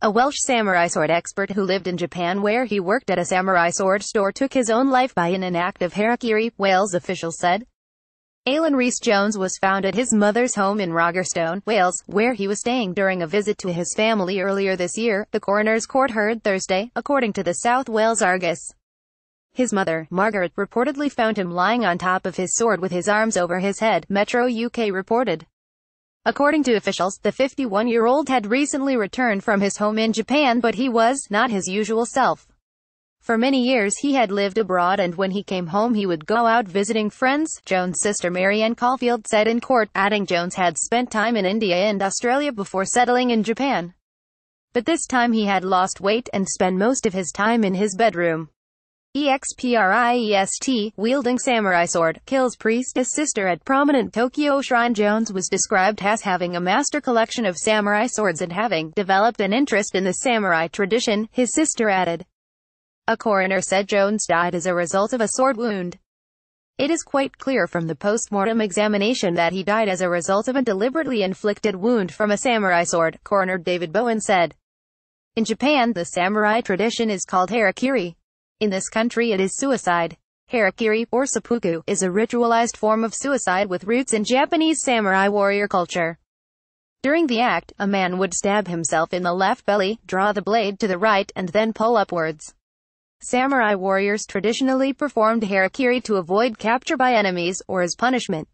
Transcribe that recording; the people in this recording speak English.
A Welsh samurai sword expert who lived in Japan where he worked at a samurai sword store took his own life by an act of harakiri, Wales officials said. Alun Rhys-Jones was found at his mother's home in Rogerstone, Wales, where he was staying during a visit to his family earlier this year, the coroner's court heard Thursday, according to the South Wales Argus. His mother, Margaret, reportedly found him lying on top of his sword with his arms over his head, Metro UK reported. According to officials, the 51-year-old had recently returned from his home in Japan but he was not his usual self. For many years he had lived abroad and when he came home he would go out visiting friends, Jones' sister Marianne Caulfield said in court, adding Jones had spent time in India and Australia before settling in Japan. But this time he had lost weight and spent most of his time in his bedroom. EXPRIEST, wielding samurai sword, kills priestess sister at prominent Tokyo shrine Jones was described as having a master collection of samurai swords and having developed an interest in the samurai tradition, his sister added. A coroner said Jones died as a result of a sword wound. It is quite clear from the post-mortem examination that he died as a result of a deliberately inflicted wound from a samurai sword, Coroner David Bowen said. In Japan, the samurai tradition is called harakiri. In this country it is suicide. Harakiri, or seppuku, is a ritualized form of suicide with roots in Japanese samurai warrior culture. During the act, a man would stab himself in the left belly, draw the blade to the right, and then pull upwards. Samurai warriors traditionally performed harakiri to avoid capture by enemies, or as punishment.